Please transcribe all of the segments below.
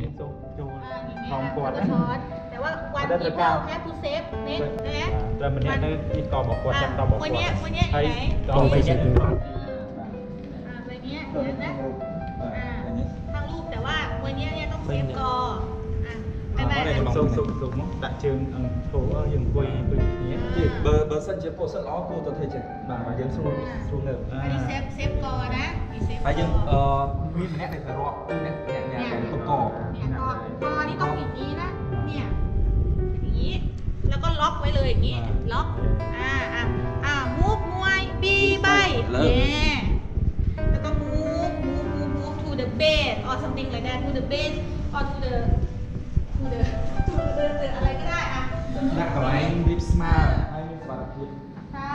นี่สูงดทองกวดอตแต่ว่าวันได้ตที่ราพ่อแค่ทูเซฟเน็กนะแล้วันนี้มีกรอบอกกวดอ่จากอบบอกกววันนี้วันนี้ไหนใอบไปเนี่ยอ่าอ่าวันเนี้ยเดี๋ยวนะอ่าทางลูกแต่ว่าวันนี้เนี่ยต้องเซฟกออะไปไป สูงสูงสูงตัดเชิงอังโถยังกุยกุย បើបើសិនជាពួកសិនល្អគួរទៅធ្វើចេះបាទហើយយើងស្រួលស្រួលនៅ อันนี้เซฟเซฟกอนะมีเซฟก ហើយយើង อ អឺមានម្នាក់ដែលទៅរាប់អ្នកអ្នកអ្នកដែលទៅក เนี่ยกอกอนี่ต้องอย่างนี้นะ เนี่ยอย่างนี้ แล้วก็ล็อกไว้เลยอย่างนี้ ล็อก อ่า อ่าอ่ามูฟมวยบีใบเนี่ยแล้วก็ move move move move to the base or something like that to the base or to the to the to the the อะไรก็ได้อ่ะ ដាក់កន្លែ ใช่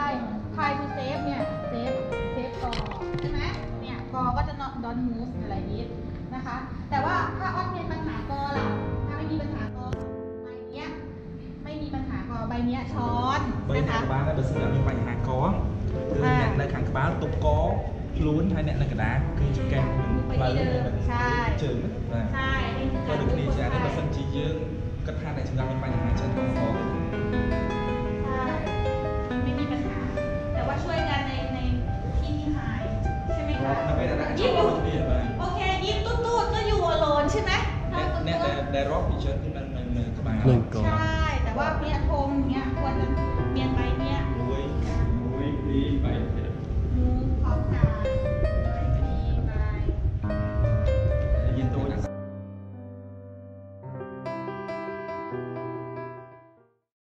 ไายทูเซฟเนี่ยเซฟเซฟกอใช่ไหมเนี่ยกอก็จะนอนดอนมูสอะไรนี้นะคะ แต่ว่าถ้าออนเป็นปัญหากอล่ะถ้าไม่มีปัญหากอใบเนี้ยไม่มีปัญหากอใบเนี้ยช้อนนะคะใบหน้าบ้านได้เป็นสิ่งที่มีปัญหากอคือเนี่ยในขังบ้านตบกอลุ้นให้เนี่ยในกระดาษคือจะแกงเหมือนปลาลูกแบบเจิมใช่ก็ดูนี้จะไหมเป็นสิ่งที่เยอะก็ท่าในชำระมีปัญหาเช่นกัน ยิ้มโอเคยิ้มตุ้ดๆก็อยู่อโลนใช่ไหมเนี่ยแต่ในรอบพิเชนที่มันมัน